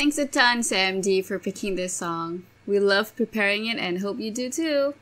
Thanks a ton, SamD, for picking this song. We love preparing it and hope you do too.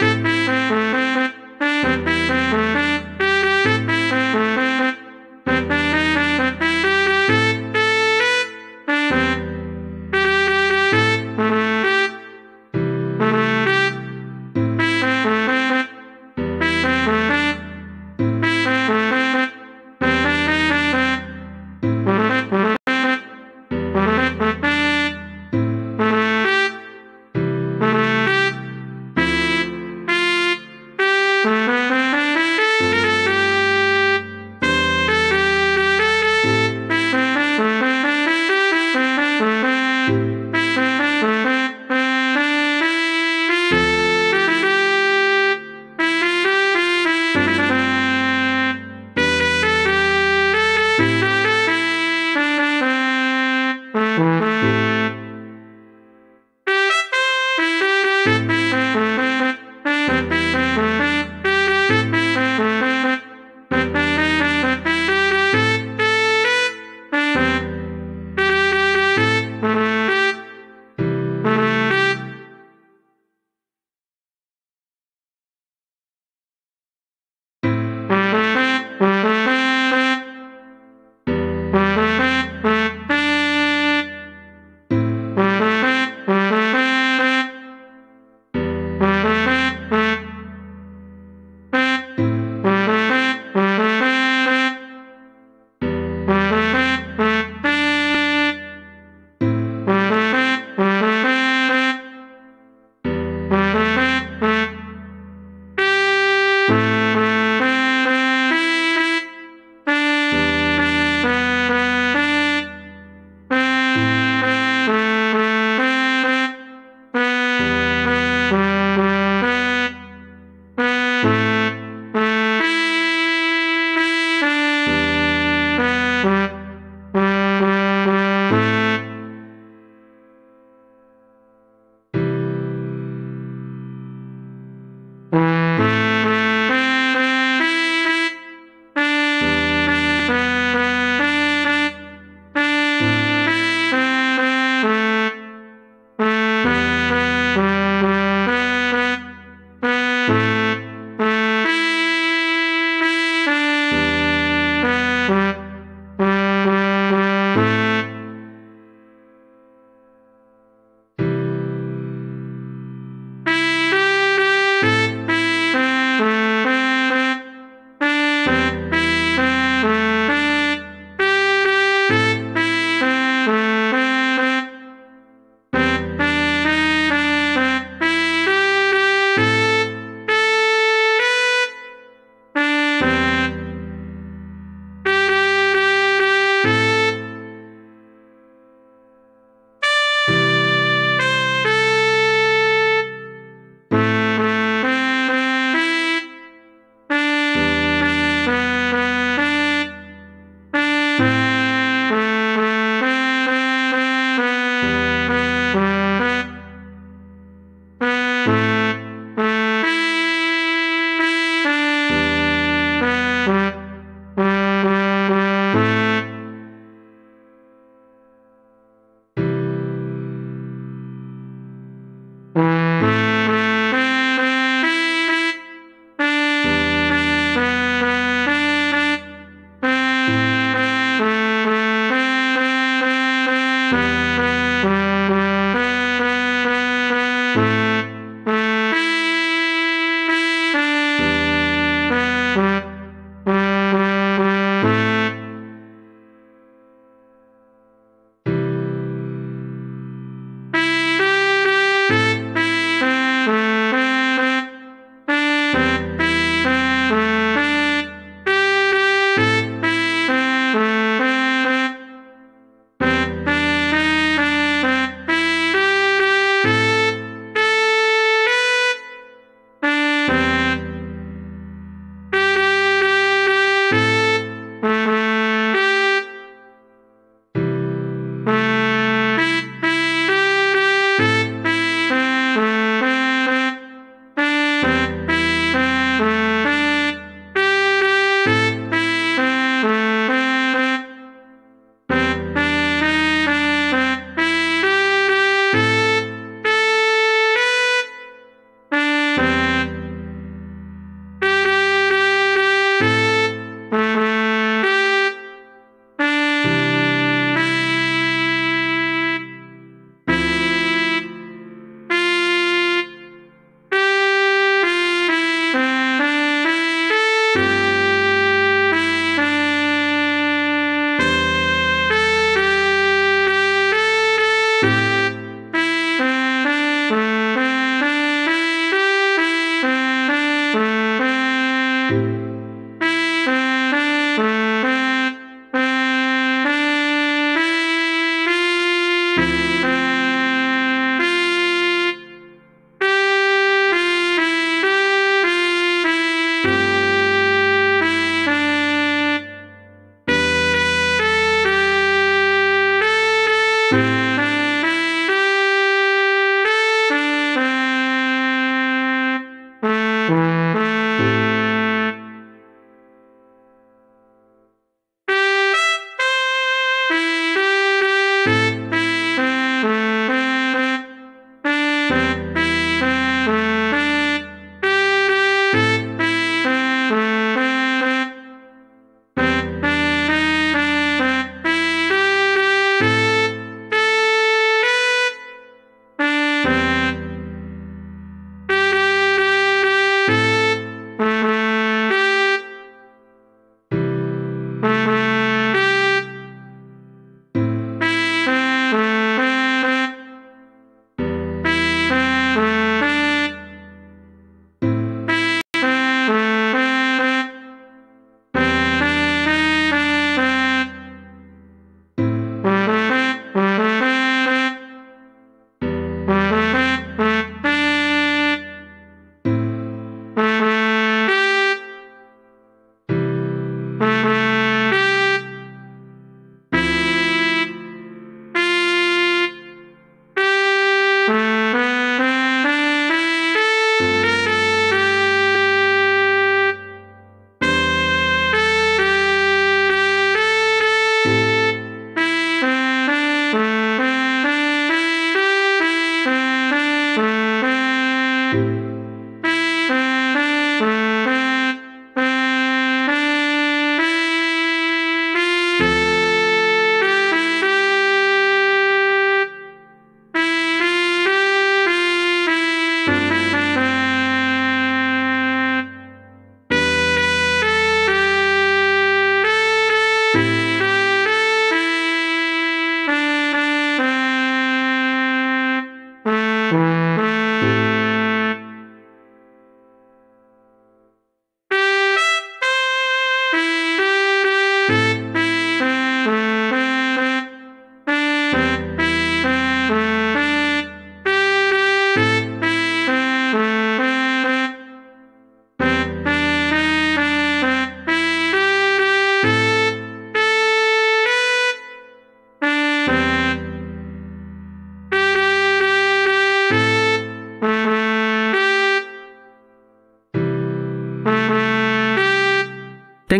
Música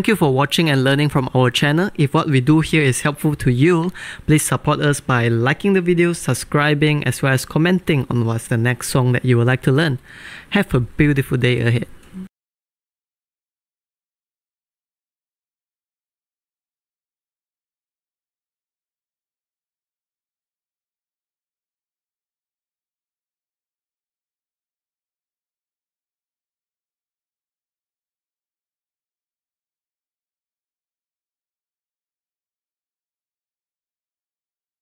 Thank you for watching and learning from our channel. If what we do here is helpful to you, please support us by liking the video, subscribing, as well as commenting on what's the next song that you would like to learn. Have a beautiful day ahead.